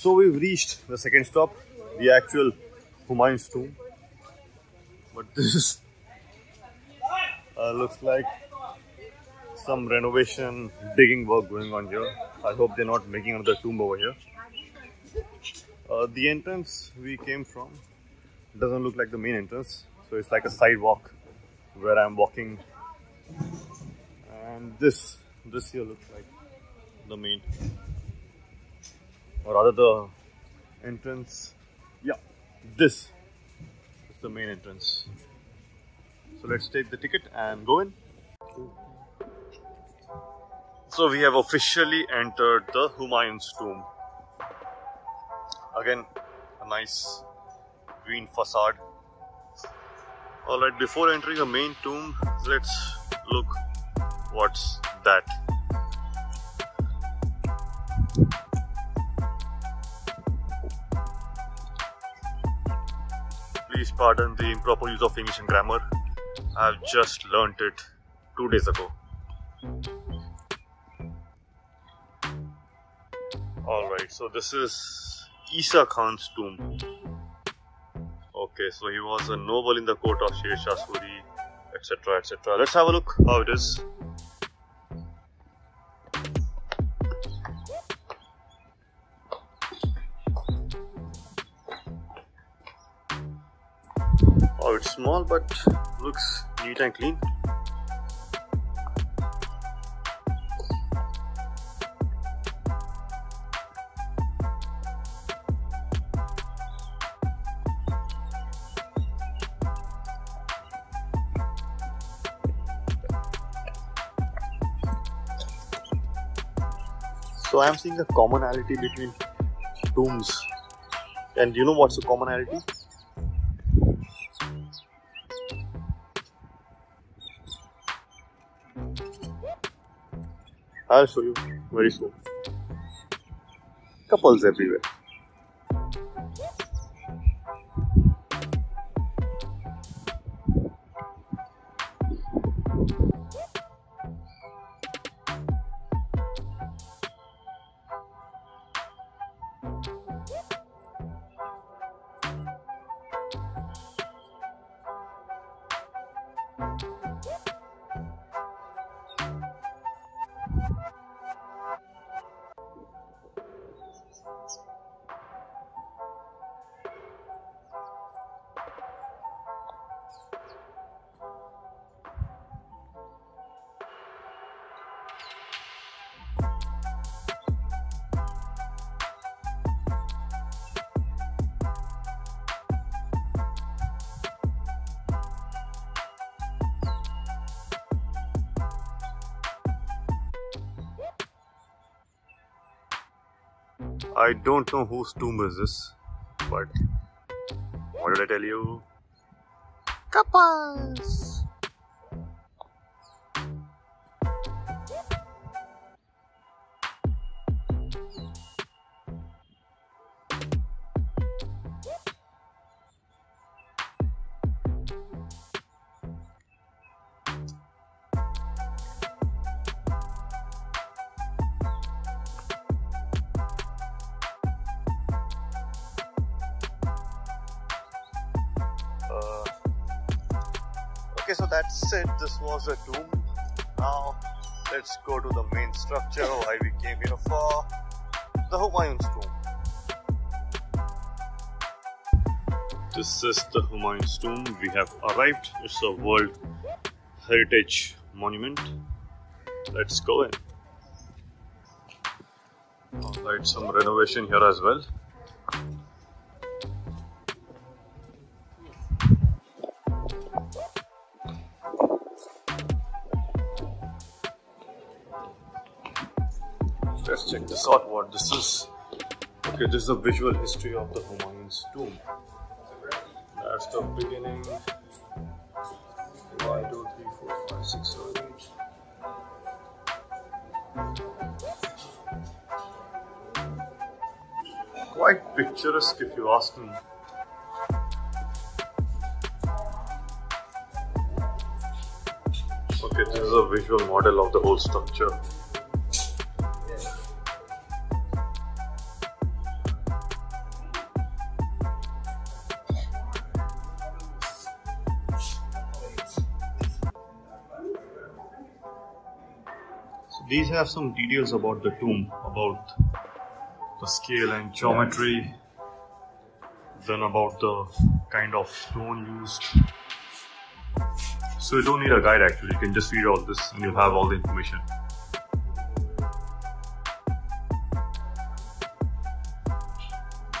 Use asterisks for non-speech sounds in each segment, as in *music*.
So we've reached the second stop, the actual Humayun's tomb. But *laughs* this uh, looks like some renovation digging work going on here. I hope they're not making another tomb over here. Uh, the entrance we came from doesn't look like the main entrance. So it's like a sidewalk where I'm walking. And this, this here looks like the main or rather the entrance. Yeah. This is the main entrance. So let's take the ticket and go in. So we have officially entered the Humayun's tomb. Again a nice green facade. Alright before entering the main tomb let's look what's that Please pardon the improper use of English and grammar. I've just learnt it two days ago. Alright, so this is Isa Khan's tomb. Okay, so he was a noble in the court of Sher Shah Suri, etc. etc. Let's have a look how it is. Small but looks neat and clean. So I am seeing a commonality between tombs. And you know what's the commonality? I'll show you very soon. Couples everywhere. I don't know whose tomb is this, but what did I tell you? Couples! Okay, so that's it. This was a tomb. Now let's go to the main structure why we came here for the Humayun's tomb. This is the Humayun's tomb. We have arrived. It's a World Heritage Monument. Let's go in. Alright, some renovation here as well. What this is? Okay, this is a visual history of the Humayun's tomb. That's the beginning. One, two, three, four, five, six, seven, eight. Quite picturesque, if you ask me. Okay, this is a visual model of the whole structure. These have some details about the tomb, about the scale and geometry, then about the kind of stone used. So you don't need a guide actually, you can just read all this and you'll have all the information.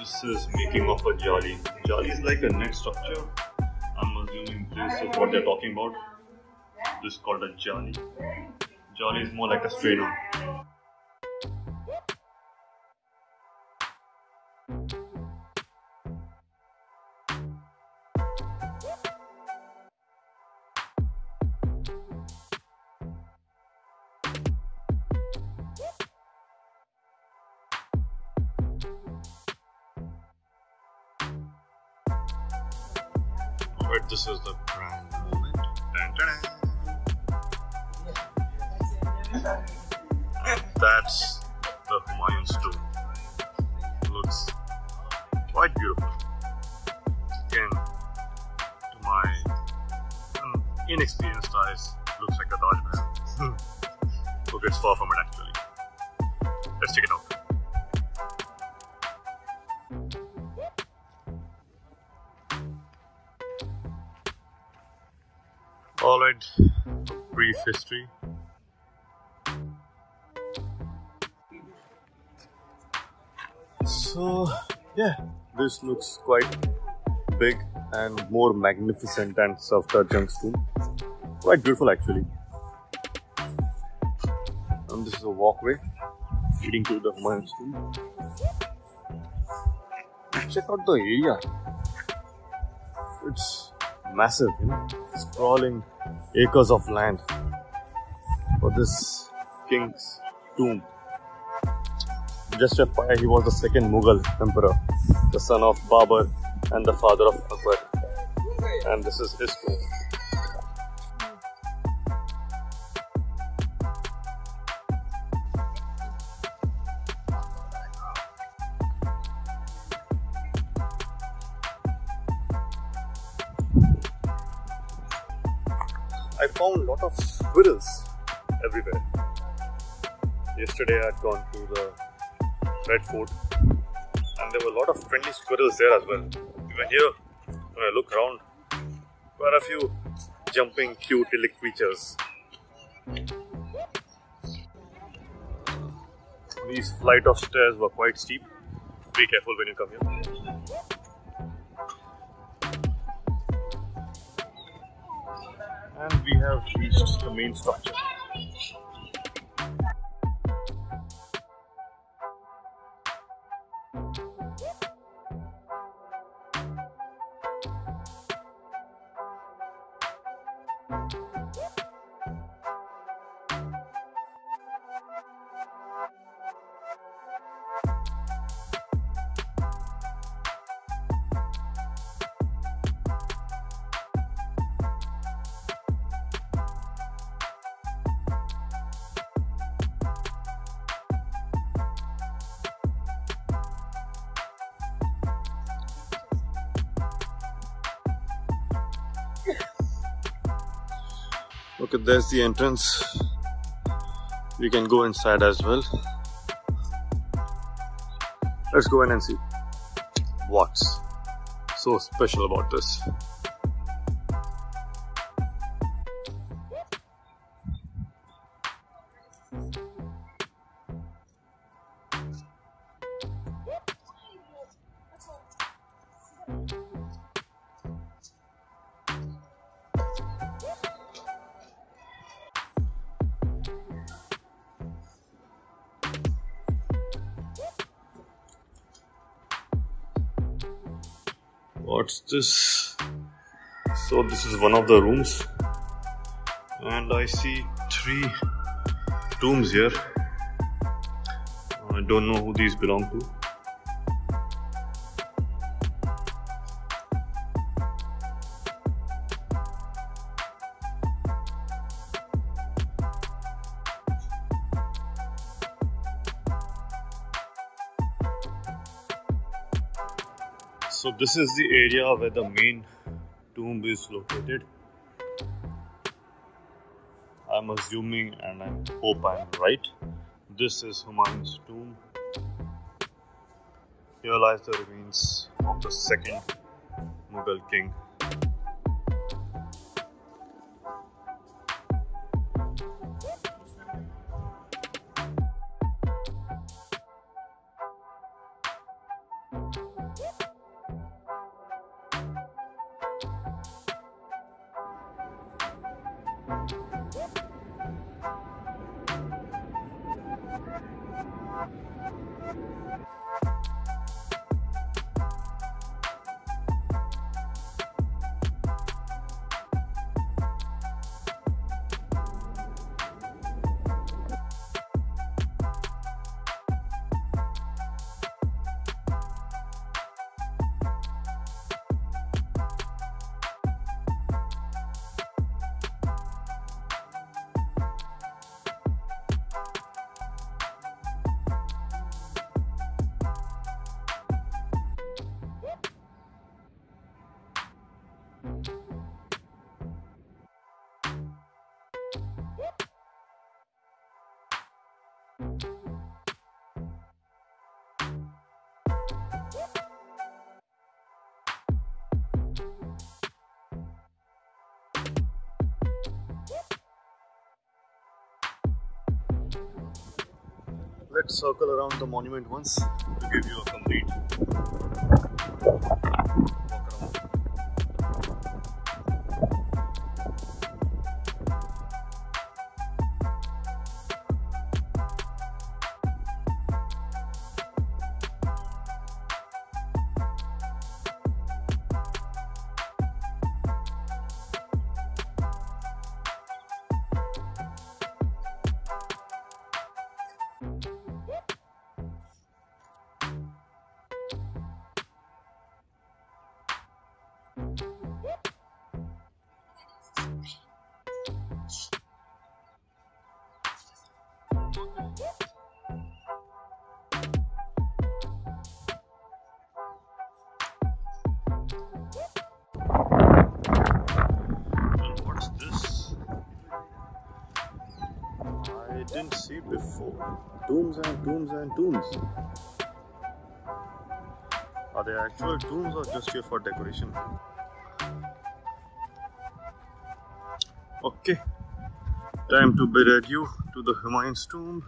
This is making of a jali. Jali is like a net structure. I'm assuming this is what they're talking about. This is called a jali. Jali is more like a strainer. But this is the grand that's the Humayun tomb. Looks quite beautiful. Again, to my um, inexperienced eyes, looks like a Taj Mahal. *laughs* Look, it's far from it actually. Let's check it out. Alright, brief history. So, yeah, this looks quite big and more magnificent than Safdar Jung's tomb. Quite beautiful actually. And this is a walkway leading to the Humayun's tomb. Check out the area. It's massive, you know, sprawling acres of land for this king's tomb. Just FYI, he was the second Mughal emperor, the son of Babur and the father of Akbar. And this is his tomb. I found a lot of squirrels everywhere. Yesterday I had gone to the Red Fort and there were a lot of friendly squirrels there as well. Even here, when I look around, quite a few jumping cute little creatures. These flight of stairs were quite steep. Be careful when you come here. and we have reached the main structure. you Okay, there's the entrance. We can go inside as well. Let's go in and see what's so special about this. What's this? So, this is one of the rooms, and I see three tombs here. I don't know who these belong to. So this is the area where the main tomb is located. I'm assuming and I hope I'm right. This is Humayun's tomb. Here lies the remains of the second Mughal king. Let's circle around the monument once to give you a complete walk around. See before. Tombs and tombs and tombs. Are they actual tombs or just here for decoration? Okay, time to bid adieu to the Humayun's tomb.